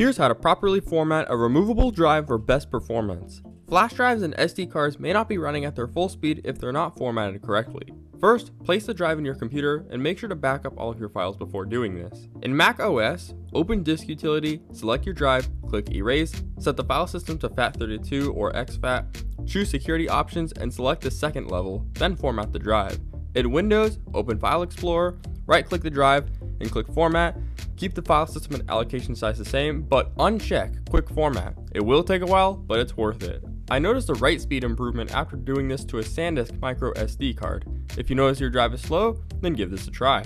Here's how to properly format a removable drive for best performance. Flash drives and SD cards may not be running at their full speed if they're not formatted correctly. First, place the drive in your computer and make sure to back up all of your files before doing this. In Mac OS, open Disk Utility, select your drive, click Erase, set the file system to FAT32 or exFAT, choose Security Options and select the second level, then format the drive. In Windows, open File Explorer, right click the drive, and click Format. Keep the file system and allocation size the same, but uncheck Quick Format. It will take a while, but it's worth it. I noticed a write speed improvement after doing this to a SanDisk micro SD card. If you notice your drive is slow, then give this a try.